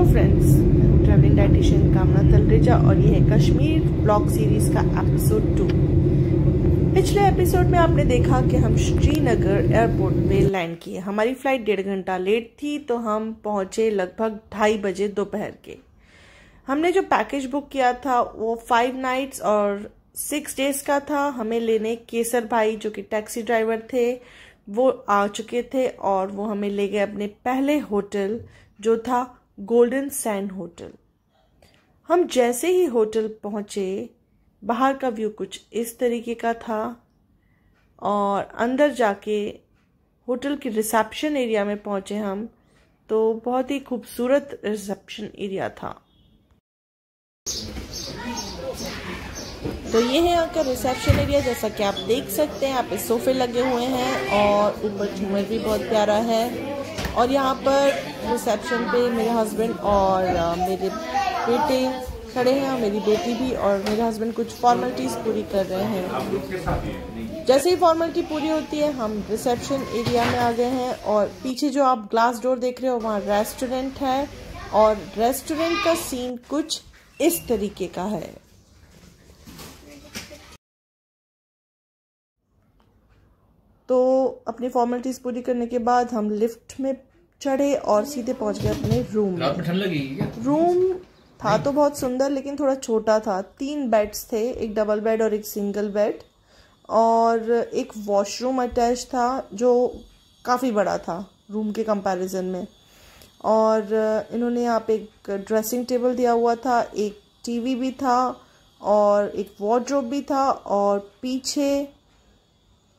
Hello friends travelling dietitian कामना तलरेजा और ये है कश्मीर ब्लॉग सीरीज़ का एपिसोड टू पिछले एपिसोड में आपने देखा कि हम श्रीनगर एयरपोर्ट पे लैंड किए। हमारी फ़्लाइट डेढ़ घंटा लेट थी तो हम पहुँचे लगभग ढाई बजे दोपहर के। हमने जो पैकेज बुक किया था, वो फाइव नाइट्स और सिक्स डेज़ का था। हमें लेने केसर भाई, जो कि टैक्सी ड्राइवर थे, वो आ चुके थे और वो हमें ले गए अपने पहले होटल जो था गोल्डन सैंड होटल हम जैसे ही होटल पहुँचे, बाहर का व्यू कुछ इस तरीके का था और अंदर जाके होटल के रिसेप्शन एरिया में पहुँचे हम तो बहुत ही खूबसूरत रिसेप्शन एरिया था। तो ये है यहाँ का रिसेप्शन एरिया, जैसा कि आप देख सकते हैं, यहाँ पे सोफे लगे हुए हैं और ऊपर झूमर भी बहुत प्यारा है। और यहाँ पर रिसेप्शन पे मेरे हस्बैंड और मेरे बेटे खड़े हैं और मेरी बेटी भी और मेरे हस्बैंड कुछ फॉर्मेलिटीज़ पूरी कर रहे हैं। जैसे ही फॉर्मेलिटी पूरी होती है, हम रिसेप्शन एरिया में आ गए हैं और पीछे जो आप ग्लास डोर देख रहे हो, वहाँ रेस्टोरेंट है और रेस्टोरेंट का सीन कुछ इस तरीके का है। तो अपनी फॉर्मेलिटीज़ पूरी करने के बाद हम लिफ्ट में चढ़े और सीधे पहुँच गए अपने रूम रात में ठंड लगी रूम था तो बहुत सुंदर लेकिन थोड़ा छोटा था। तीन बेड्स थे एक डबल बेड और एक सिंगल बेड और एक वॉशरूम अटैच था जो काफ़ी बड़ा था रूम के कंपैरिजन में। और इन्होंने यहाँ पे एक ड्रेसिंग टेबल दिया हुआ था एक टीवी भी था और एक वार्ड्रोब भी था और पीछे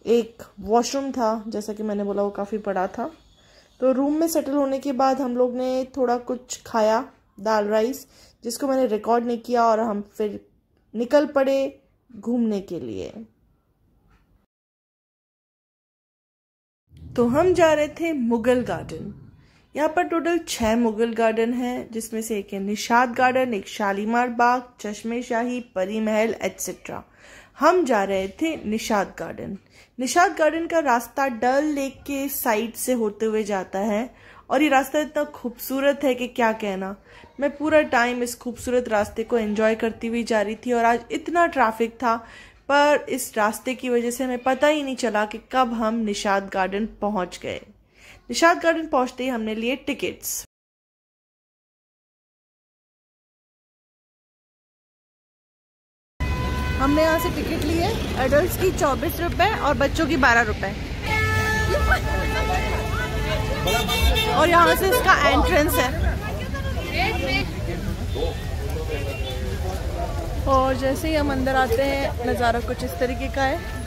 एक वॉशरूम था, जैसा कि मैंने बोला वो काफ़ी बड़ा था। तो रूम में सेटल होने के बाद हम लोग ने थोड़ा कुछ खाया, दाल राइस जिसको मैंने रिकॉर्ड नहीं किया और हम फिर निकल पड़े घूमने के लिए। तो हम जा रहे थे मुगल गार्डन यहाँ पर टोटल छह मुगल गार्डन हैं, जिसमें से एक है निषाद गार्डन, एक शालीमार बाग, चश्मे शाही, परी महल एट्सेट्रा हम जा रहे थे निषाद गार्डन। निषाद गार्डन का रास्ता डल लेक के साइड से होते हुए जाता है, और ये रास्ता इतना खूबसूरत है कि क्या कहना। मैं पूरा टाइम इस खूबसूरत रास्ते को एंजॉय करती हुई जा रही थी, और आज इतना ट्रैफ़िक था, पर इस रास्ते की वजह से हमें पता ही नहीं चला कि कब हम निषाद गार्डन पहुँच गए। निषाद गार्डन पहुँचते ही हमने लिए टिकट्स। हमने यहाँ से टिकट लिए एडल्ट की चौबीस रुपए और बच्चों की बारह रुपए। और यहाँ से इसका एंट्रेंस है। और जैसे ही हम अंदर आते हैं, नज़ारा कुछ इस तरीके का है।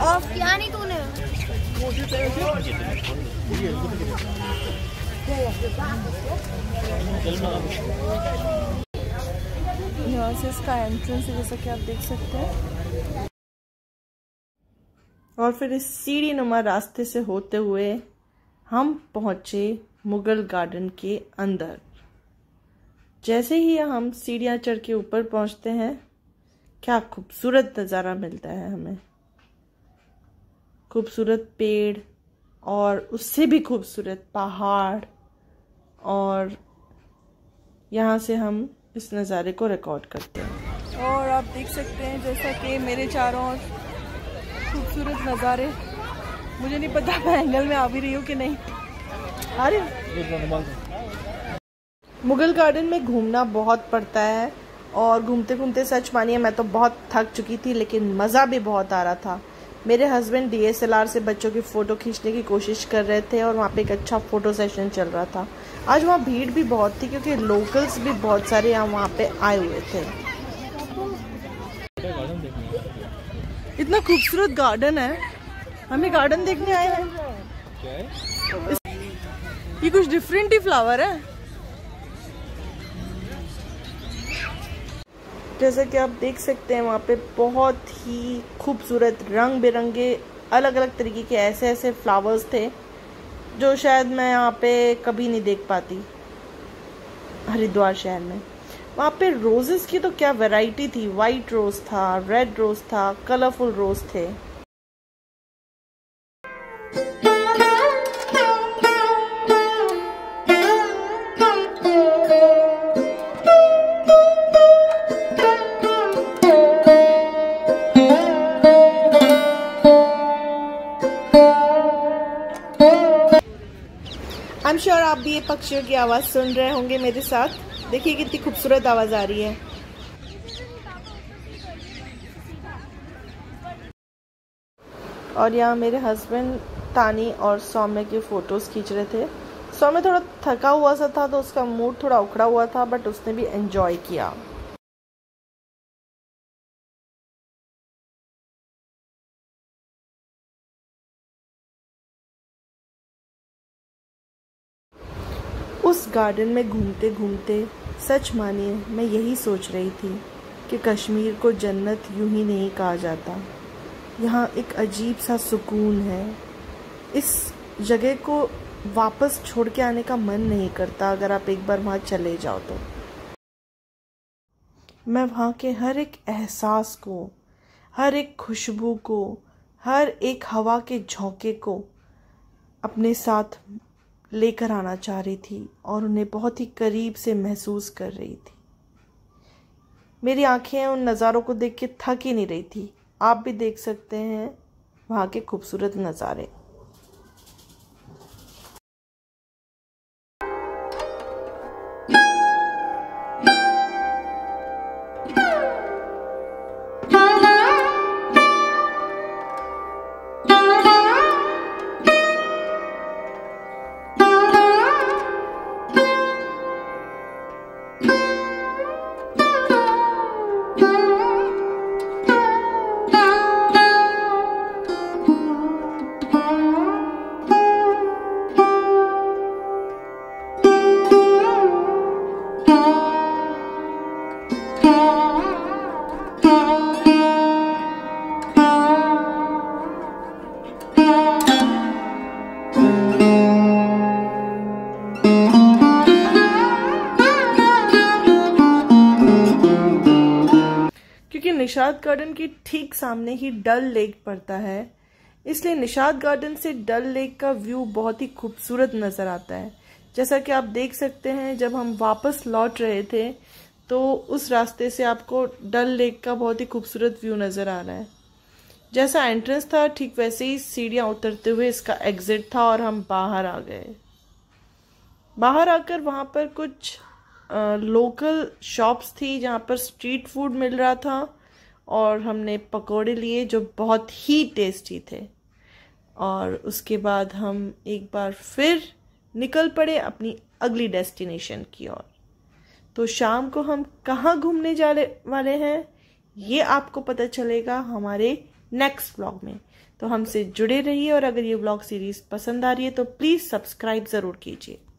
ऑफ़ किया नहीं तूने। यहाँ से इसका एंट्रेंस है, जैसा कि आप देख सकते हैं। और फिर इस सीढ़ी नुमा रास्ते से होते हुए हम पहुँचे मुगल गार्डन के अंदर। जैसे ही हम सीढ़ियाँ चढ़ के ऊपर पहुँचते हैं क्या खूबसूरत नज़ारा मिलता है हमें। खूबसूरत पेड़ और उससे भी खूबसूरत पहाड़ और यहाँ से हम इस नज़ारे को रिकॉर्ड करते हैं। और आप देख सकते हैं जैसा कि मेरे चारों ओर खूबसूरत नज़ारे। मुझे नहीं पता मैं एंगल में आ भी रही हूँ कि नहीं। अरे मुगल गार्डन में घूमना बहुत पड़ता है। और घूमते घूमते सच मानिए मैं तो बहुत थक चुकी थी लेकिन मज़ा भी बहुत आ रहा था। मेरे हस्बैंड डीएसएलआर से बच्चों की फ़ोटो खींचने की कोशिश कर रहे थे और वहाँ पे एक अच्छा फ़ोटो सेशन चल रहा था। आज वहाँ भीड़ भी बहुत थी क्योंकि लोकल्स भी बहुत सारे यहाँ वहाँ पे आए हुए थे। इतना खूबसूरत गार्डन है। हमें गार्डन देखने आए हैं। ये कुछ डिफरेंट ही फ्लावर है। जैसा कि आप देख सकते हैं, वहाँ पे बहुत ही खूबसूरत रंग बिरंगे अलग अलग तरीके के ऐसे ऐसे फ्लावर्स थे, जो शायद मैं यहाँ पे कभी नहीं देख पाती, हरिद्वार शहर में। वहाँ पे रोजेस की तो क्या वैरायटी थी? वाइट रोज था रेड रोज था कलरफुल रोज थे। आप भी ये पक्षियों की आवाज़ सुन रहे होंगे मेरे साथ। देखिए कितनी खूबसूरत आवाज़ आ रही है। और यहाँ मेरे हस्बैंड तानी और सौम्य के फ़ोटोज़ खींच रहे थे। सौम्य थोड़ा थका हुआ सा था तो उसका मूड थोड़ा उखड़ा हुआ था बट उसने भी एंजॉय किया। उस गार्डन में घूमते घूमते, सच मानिए, मैं यही सोच रही थी कि कश्मीर को जन्नत यूँ ही नहीं कहा जाता। यहाँ एक अजीब सा सुकून है। इस जगह को वापस छोड़ के आने का मन नहीं करता अगर आप एक बार वहाँ चले जाओ तो। मैं वहाँ के हर एक एहसास को, हर एक खुशबू को, हर एक हवा के झोंके को अपने साथ लेकर आना चाह रही थी और उन्हें बहुत ही करीब से महसूस कर रही थी। मेरी आँखें उन नज़ारों को देख के थक ही नहीं रही थी। आप भी देख सकते हैं वहाँ के खूबसूरत नज़ारे। निषाद गार्डन के ठीक सामने ही डल लेक पड़ता है। इसलिए निषाद गार्डन से डल लेक का व्यू बहुत ही खूबसूरत नज़र आता है। जैसा कि आप देख सकते हैं, जब हम वापस लौट रहे थे तो उस रास्ते से आपको डल लेक का बहुत ही खूबसूरत व्यू नज़र आ रहा है। जैसा एंट्रेंस था, ठीक वैसे ही सीढ़ियाँ उतरते हुए इसका एग्जिट था और हम बाहर आ गए। बाहर आकर वहाँ पर कुछ लोकल शॉप्स थी जहाँ पर स्ट्रीट फ़ूड मिल रहा था। और हमने पकोड़े लिए जो बहुत ही टेस्टी थे। और उसके बाद हम एक बार फिर निकल पड़े अपनी अगली डेस्टिनेशन की ओर। तो शाम को हम कहाँ घूमने जाने वाले हैं, ये आपको पता चलेगा हमारे नेक्स्ट व्लॉग में। तो हमसे जुड़े रहिए और अगर ये व्लॉग सीरीज़ पसंद आ रही है तो प्लीज़ सब्सक्राइब ज़रूर कीजिए।